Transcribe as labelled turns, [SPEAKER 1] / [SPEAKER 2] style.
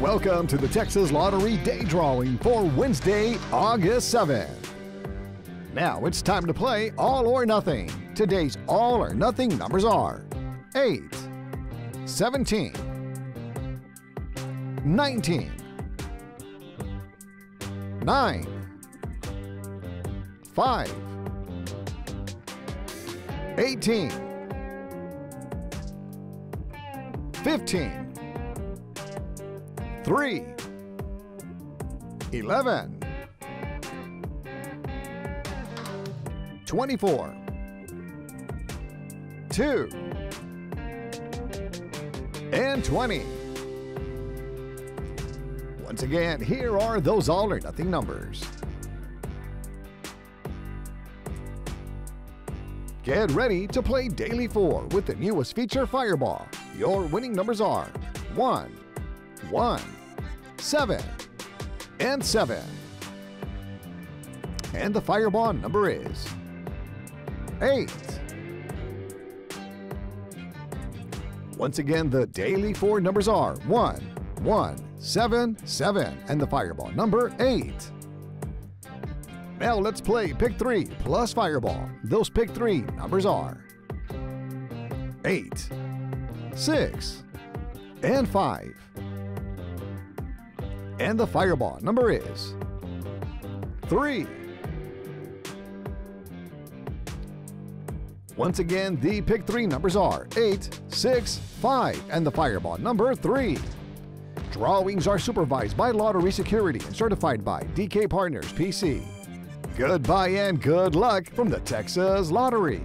[SPEAKER 1] Welcome to the Texas Lottery Day Drawing for Wednesday, August 7th. Now it's time to play All or Nothing. Today's All or Nothing numbers are 8, 17, 19, 9, 5, 18, 15, 3, 11, 24, 2, and 20. Once again, here are those all or nothing numbers. Get ready to play Daily 4 with the newest feature Fireball. Your winning numbers are 1, 1, 7, and 7. And the Fireball number is 8. Once again, the Daily 4 numbers are 1, 1, 7, 7, and the Fireball number 8. Now let's play Pick 3 plus Fireball. Those Pick 3 numbers are 8, 6, and 5. And the Fireball number is 3. Once again, the Pick 3 numbers are 8, 6, 5, and the Fireball number 3. Drawings are supervised by Lottery Security and certified by DK Partners PC. Goodbye and good luck from the Texas Lottery.